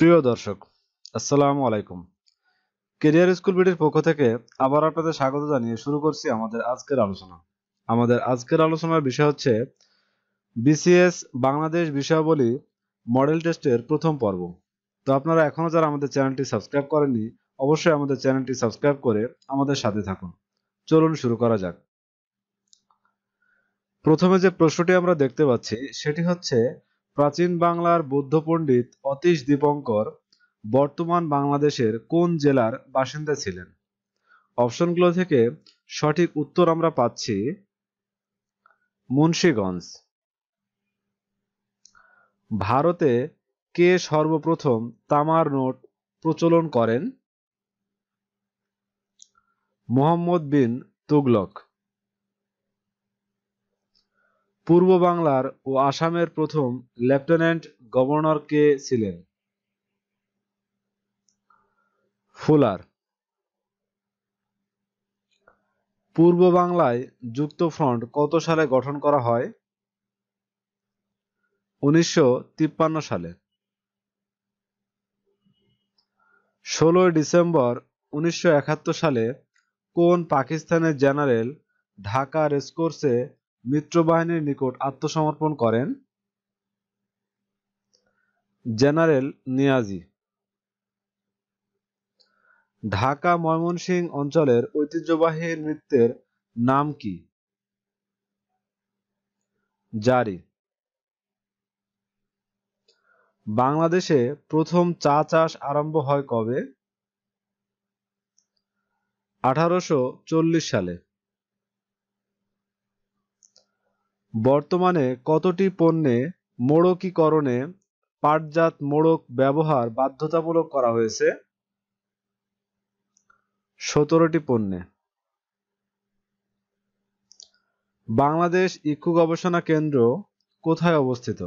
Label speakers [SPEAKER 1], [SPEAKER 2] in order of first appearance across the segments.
[SPEAKER 1] প্রিয় দর্শক, আসসালামু আলাইকুম। কেরিয়ার স্কুল বিডির পক্ষ থেকে আবার আপনাদের স্বাগত জানিয়ে শুরু করছি আমাদের আজকের আলোচনা। আমাদের আজকের আলোচনার বিষয় হচ্ছে বিসিএস বাংলাদেশ বিষয়াবলী মডেল টেস্টের প্রথম পর্ব। তো আপনারা এখনও যারা আমাদের চ্যানেলটি সাবস্ক্রাইব করেননি, অবশ্যই আমাদের চ্যানেলটি সাবস্ক্রাইব করে আমাদের সাথে থাকুন। চলুন শুরু করা যাক। প্রথমে যে প্রশ্নটি আমরা দেখতে পাচ্ছি, সেটি হচ্ছে প্রাচীন বাংলার বৌদ্ধ পণ্ডিত অতীশ দীপঙ্কর বর্তমান বাংলাদেশের কোন জেলার বাসিন্দা ছিলেন? অপশনগুলো থেকে সঠিক উত্তর আমরা পাচ্ছি মুন্সীগঞ্জ। ভারতে কে সর্বপ্রথম তামার নোট প্রচলন করেন? মোহাম্মদ বিন তুগলক। পূর্ব বাংলার ও আসামের প্রথম লেফটেন্যান্ট গভর্নর কে ছিলেন? ফুলার। পূর্ব বাংলায় যুক্ত ফ্রন্ট কত সালে গঠন করা হয়? উনিশশো তিপ্পান্ন সালে। ষোলোই ডিসেম্বর উনিশশো একাত্তর সালে কোন পাকিস্তানের জেনারেল ঢাকা রেসকোর্সে মিত্রবাহিনীর নিকট আত্মসমর্পণ করেন জেনারেল নিয়াজি। ঢাকা ময়মনসিংহ অঞ্চলের ঐতিহ্যবাহী নৃত্যের নাম কি? জারি। বাংলাদেশে প্রথম চা চাষ আরম্ভ হয় কবে? আঠারোশো চল্লিশ সালে। বর্তমানে কতটি পণ্যে মোড়কীকরণে পাটজাত মোড়ক ব্যবহার বাধ্যতামূলক করা হয়েছে? সতেরোটি পণ্যে। বাংলাদেশ ইক্ষু গবেষণা কেন্দ্র কোথায় অবস্থিত?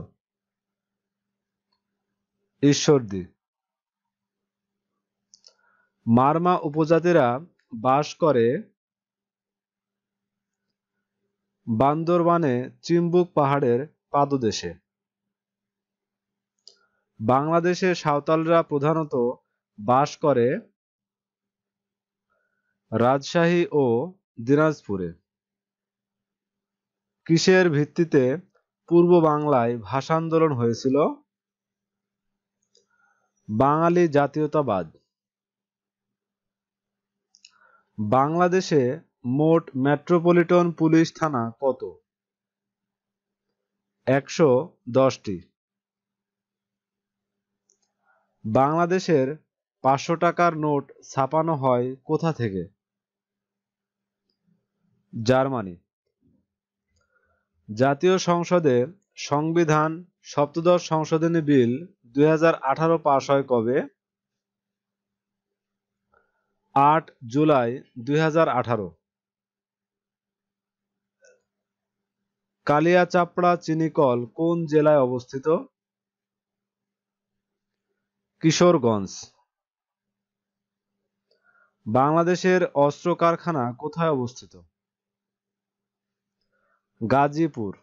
[SPEAKER 1] ঈশ্বরদী। মারমা উপজাতিরা বাস করে বান্দরবানে চিম্বুক পাহাড়ের পাদদেশে। বাংলাদেশে সাঁওতালরা প্রধানত বাস করে রাজশাহী ও দিনাজপুরে। কিসের ভিত্তিতে পূর্ব বাংলায় ভাষা আন্দোলন হয়েছিল? বাঙালি জাতীয়তাবাদ। বাংলাদেশে মোট মেট্রোপলিটন পুলিশ থানা কত? একশো দশটি। বাংলাদেশের পাঁচশো টাকার নোট ছাপানো হয় কোথা থেকে? জার্মানি। জাতীয় সংসদে সংবিধান সপ্তদশ সংশোধনী বিল দুই হাজার আঠারো পাশ হয় কবে? আট জুলাই দুই হাজার আঠারো। কালিয়াচাপড়া চিনিকল কোন জেলায় অবস্থিত? কিশোরগঞ্জ। বাংলাদেশের অস্ত্র কারখানা কোথায় অবস্থিত? গাজীপুর।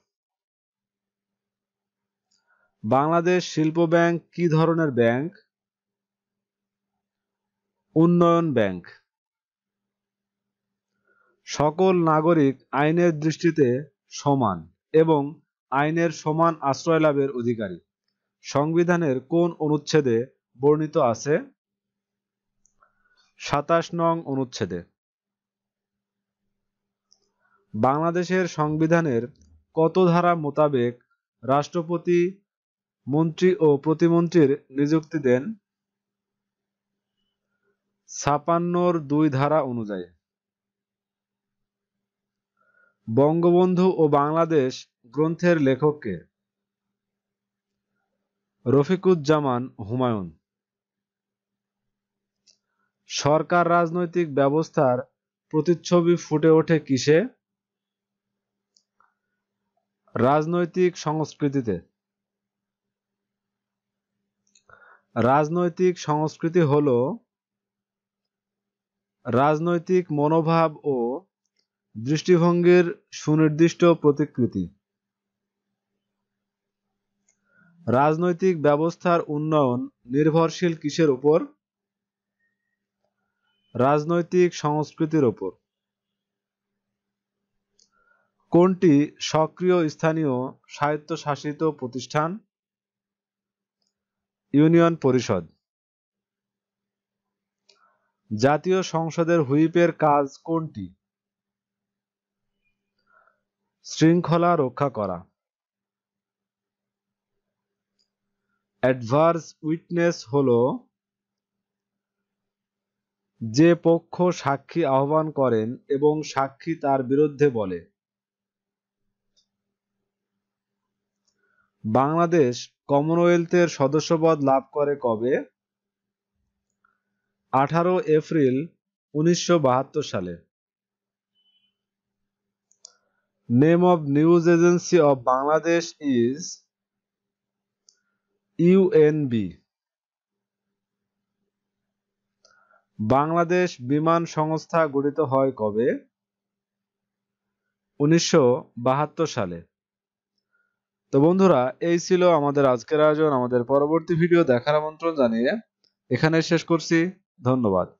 [SPEAKER 1] বাংলাদেশ শিল্প ব্যাংক কি ধরনের ব্যাংক? উন্নয়ন ব্যাংক। সকল নাগরিক আইনের দৃষ্টিতে সমান। এবং আইনের সমান আশ্রয় লাভের অধিকারী। সংবিধানের কোন অনুচ্ছেদে বর্ণিত আছে? সাতাশ নং অনুচ্ছেদে। বাংলাদেশের সংবিধানের কত ধারা মোতাবেক রাষ্ট্রপতি, মন্ত্রী ও প্রতিমন্ত্রীর নিযুক্তি দেন? ছাপান্নর দুই ধারা অনুযায়ী। বঙ্গবন্ধু ও বাংলাদেশ গ্রন্থের লেখককে। রফিকুজ্জামান হুমায়ুন। সরকার রাজনৈতিক ব্যবস্থার প্রতিচ্ছবি ফুটে ওঠে কিসে? রাজনৈতিক সংস্কৃতিতে। রাজনৈতিক সংস্কৃতি হল রাজনৈতিক মনোভাব ও দৃষ্টিভঙ্গির সুনির্দিষ্ট প্রতিকৃতি। রাজনৈতিক ব্যবস্থার উন্নয়ন নির্ভরশীল কিসের উপর? রাজনৈতিক সংস্কৃতির উপর। কোনটি সক্রিয় স্থানীয় স্বায়ত্তশাসিত প্রতিষ্ঠান? ইউনিয়ন পরিষদ। জাতীয় সংসদের হুইপের কাজ কোনটি? শৃঙ্খলা রক্ষা করা। অ্যাডভার্স উইটনেস হল যে পক্ষ সাক্ষী আহ্বান করেন এবং সাক্ষী তার বিরুদ্ধে বলে। বাংলাদেশ কমনওয়েলথের সদস্যপদ লাভ করে কবে? আঠারো এপ্রিল উনিশশো বাহাত্তর সালে। Name of news agency of Bangladesh is UNB Bangladesh বিমান সংস্থা গঠিত হয় কবে? উনিশশো বাহাত্তর সালে। তো বন্ধুরা, এই ছিল আমাদের আজকের আয়োজন, আমাদের পরবর্তী ভিডিও দেখার আমন্ত্রণ জানিয়ে এখানে শেষ করছি। ধন্যবাদ।